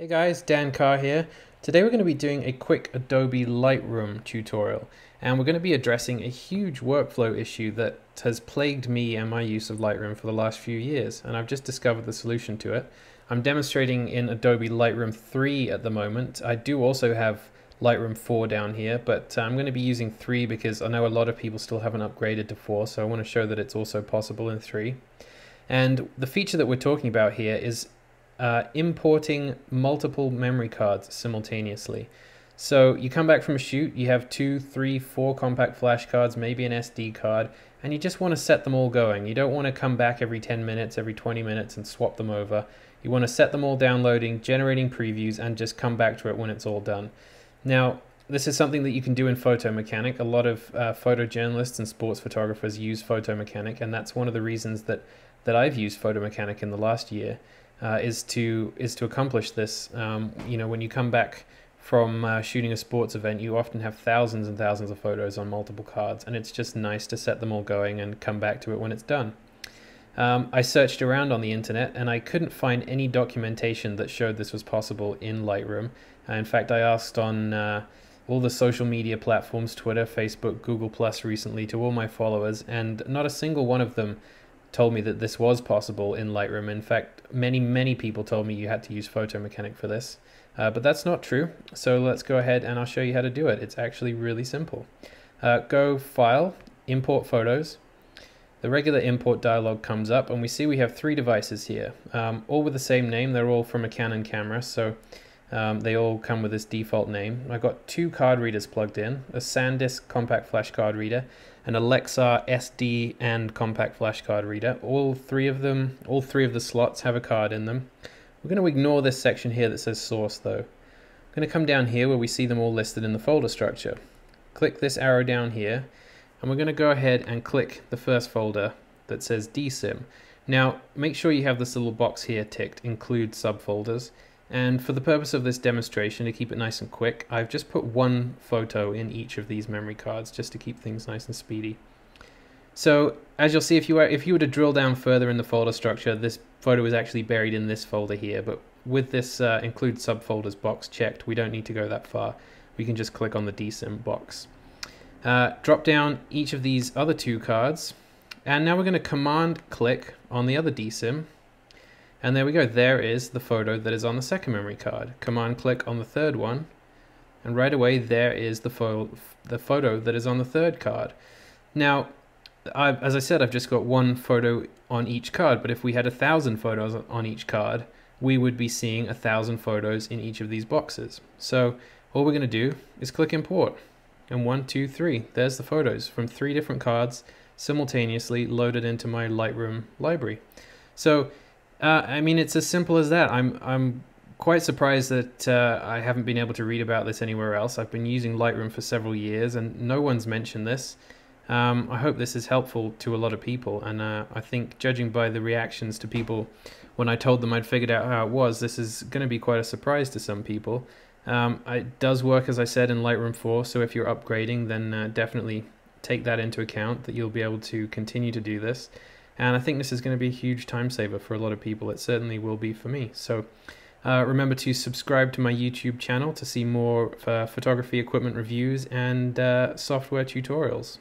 Hey guys, Dan Carr here. Today we're going to be doing a quick Adobe Lightroom tutorial and we're going to be addressing a huge workflow issue that has plagued me and my use of Lightroom for the last few years and I've just discovered the solution to it. I'm demonstrating in Adobe Lightroom 3 at the moment. I do also have Lightroom 4 down here but uh, I'm going to be using 3 because I know a lot of people still haven't upgraded to 4 so I want to show that it's also possible in 3. And the feature that we're talking about here is uh, importing multiple memory cards simultaneously. So you come back from a shoot, you have two, three, four compact flash cards, maybe an SD card, and you just want to set them all going. You don't want to come back every 10 minutes, every 20 minutes and swap them over. You want to set them all downloading, generating previews, and just come back to it when it's all done. Now, this is something that you can do in Photo Mechanic. A lot of uh, photojournalists and sports photographers use Photo Mechanic, and that's one of the reasons that, that I've used Photo Mechanic in the last year uh, is to is to accomplish this. Um, you know, when you come back from uh, shooting a sports event, you often have thousands and thousands of photos on multiple cards, and it's just nice to set them all going and come back to it when it's done. Um, I searched around on the internet and I couldn't find any documentation that showed this was possible in Lightroom. Uh, in fact, I asked on uh, all the social media platforms Twitter, Facebook, Google Plus recently to all my followers, and not a single one of them told me that this was possible in Lightroom. In fact, many, many people told me you had to use Photo Mechanic for this. Uh, but that's not true. So let's go ahead and I'll show you how to do it. It's actually really simple. Uh, go File, Import Photos. The regular import dialog comes up and we see we have three devices here, um, all with the same name. They're all from a Canon camera, so um, they all come with this default name. I've got two card readers plugged in, a SanDisk compact flash card reader, and a Lexar SD and compact flash card reader. All three of them, all three of the slots have a card in them. We're going to ignore this section here that says source though. I'm going to come down here where we see them all listed in the folder structure. Click this arrow down here, and we're going to go ahead and click the first folder that says DCIM. Now, make sure you have this little box here ticked, include subfolders, and for the purpose of this demonstration, to keep it nice and quick, I've just put one photo in each of these memory cards just to keep things nice and speedy. So as you'll see, if you were if you were to drill down further in the folder structure, this photo is actually buried in this folder here. But with this uh, include subfolders box checked, we don't need to go that far. We can just click on the DCIM box. Uh, drop down each of these other two cards, and now we're going to command click on the other DCIM and there we go, there is the photo that is on the second memory card. Command click on the third one, and right away there is the, fo the photo that is on the third card. Now, I've, as I said, I've just got one photo on each card, but if we had a thousand photos on each card, we would be seeing a thousand photos in each of these boxes. So all we're going to do is click import. And one, two, three, there's the photos from three different cards simultaneously loaded into my Lightroom library. So uh, I mean, it's as simple as that. I'm I'm quite surprised that uh, I haven't been able to read about this anywhere else. I've been using Lightroom for several years, and no one's mentioned this. Um, I hope this is helpful to a lot of people, and uh, I think, judging by the reactions to people when I told them I'd figured out how it was, this is going to be quite a surprise to some people. Um, it does work, as I said, in Lightroom 4, so if you're upgrading, then uh, definitely take that into account that you'll be able to continue to do this. And I think this is going to be a huge time saver for a lot of people. It certainly will be for me. So uh, remember to subscribe to my YouTube channel to see more uh, photography equipment reviews and uh, software tutorials.